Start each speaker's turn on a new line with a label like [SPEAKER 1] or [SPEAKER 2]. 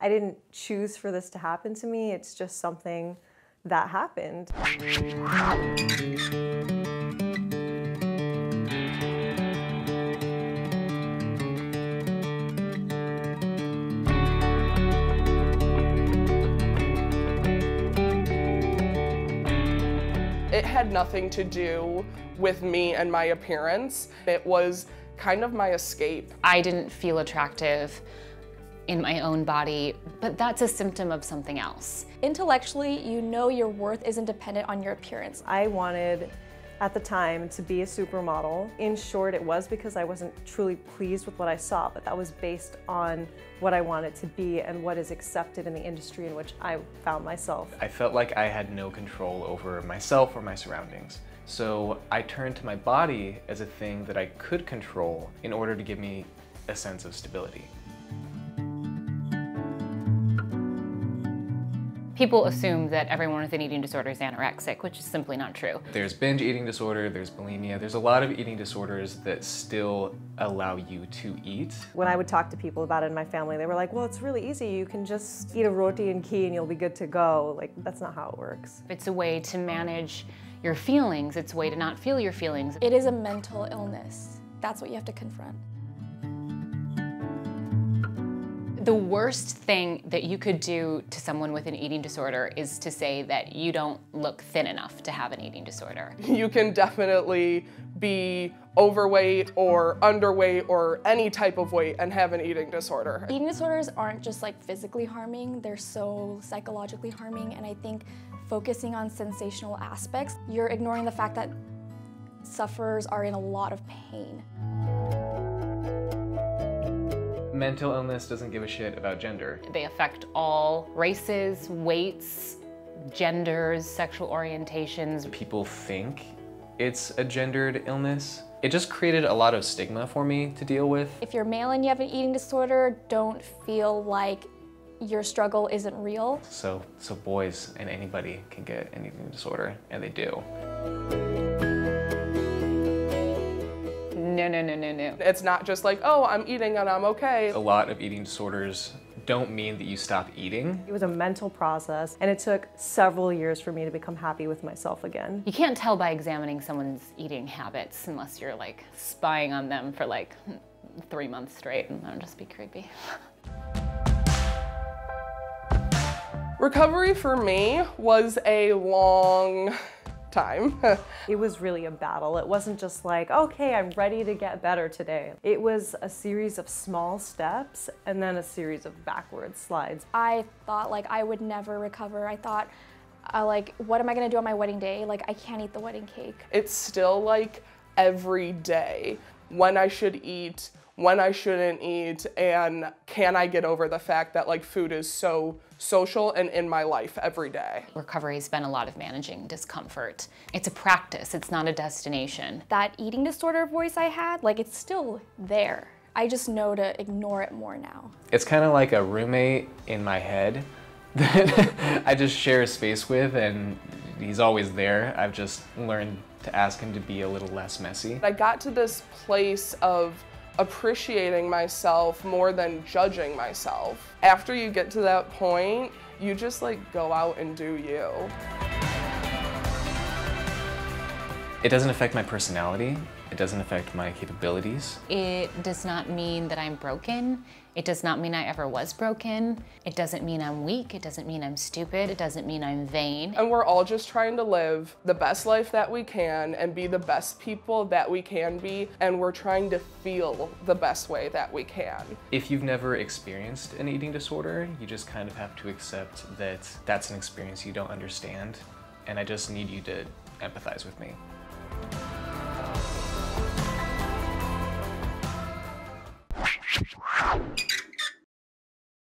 [SPEAKER 1] I didn't choose for this to happen to me. It's just something that happened.
[SPEAKER 2] It had nothing to do with me and my appearance. It was kind of my escape.
[SPEAKER 3] I didn't feel attractive in my own body, but that's a symptom of something else.
[SPEAKER 4] Intellectually, you know your worth isn't dependent on your appearance.
[SPEAKER 1] I wanted at the time to be a supermodel. In short, it was because I wasn't truly pleased with what I saw, but that was based on what I wanted to be and what is accepted in the industry in which I found myself.
[SPEAKER 5] I felt like I had no control over myself or my surroundings. So I turned to my body as a thing that I could control in order to give me a sense of stability.
[SPEAKER 3] People assume that everyone with an eating disorder is anorexic, which is simply not true.
[SPEAKER 5] There's binge eating disorder, there's bulimia, there's a lot of eating disorders that still allow you to eat.
[SPEAKER 1] When I would talk to people about it in my family, they were like, well, it's really easy. You can just eat a roti and ghee and you'll be good to go. Like, that's not how it works.
[SPEAKER 3] It's a way to manage your feelings. It's a way to not feel your feelings.
[SPEAKER 4] It is a mental illness. That's what you have to confront.
[SPEAKER 3] The worst thing that you could do to someone with an eating disorder is to say that you don't look thin enough to have an eating disorder.
[SPEAKER 2] You can definitely be overweight or underweight or any type of weight and have an eating disorder.
[SPEAKER 4] Eating disorders aren't just like physically harming, they're so psychologically harming, and I think focusing on sensational aspects, you're ignoring the fact that sufferers are in a lot of pain.
[SPEAKER 5] Mental illness doesn't give a shit about gender.
[SPEAKER 3] They affect all races, weights, genders, sexual orientations.
[SPEAKER 5] People think it's a gendered illness. It just created a lot of stigma for me to deal with.
[SPEAKER 4] If you're male and you have an eating disorder, don't feel like your struggle isn't real.
[SPEAKER 5] So, so boys and anybody can get an eating disorder, and they do.
[SPEAKER 3] No, no, no, no, no.
[SPEAKER 2] It's not just like, oh, I'm eating and I'm okay.
[SPEAKER 5] A lot of eating disorders don't mean that you stop eating.
[SPEAKER 1] It was a mental process, and it took several years for me to become happy with myself again.
[SPEAKER 3] You can't tell by examining someone's eating habits unless you're like spying on them for like three months straight, and that would just be creepy.
[SPEAKER 2] Recovery for me was a long time.
[SPEAKER 1] it was really a battle. It wasn't just like, okay, I'm ready to get better today. It was a series of small steps and then a series of backward slides.
[SPEAKER 4] I thought like I would never recover. I thought, uh, like, what am I gonna do on my wedding day? Like, I can't eat the wedding cake.
[SPEAKER 2] It's still like every day when I should eat, when I shouldn't eat, and can I get over the fact that like food is so social and in my life every day.
[SPEAKER 3] Recovery has been a lot of managing discomfort. It's a practice, it's not a destination.
[SPEAKER 4] That eating disorder voice I had, like it's still there. I just know to ignore it more now.
[SPEAKER 5] It's kind of like a roommate in my head that I just share a space with and he's always there. I've just learned to ask him to be a little less messy.
[SPEAKER 2] I got to this place of appreciating myself more than judging myself. After you get to that point, you just like go out and do you.
[SPEAKER 5] It doesn't affect my personality. It doesn't affect my capabilities.
[SPEAKER 3] It does not mean that I'm broken. It does not mean I ever was broken. It doesn't mean I'm weak. It doesn't mean I'm stupid. It doesn't mean I'm vain.
[SPEAKER 2] And we're all just trying to live the best life that we can and be the best people that we can be. And we're trying to feel the best way that we can.
[SPEAKER 5] If you've never experienced an eating disorder, you just kind of have to accept that that's an experience you don't understand. And I just need you to empathize with me.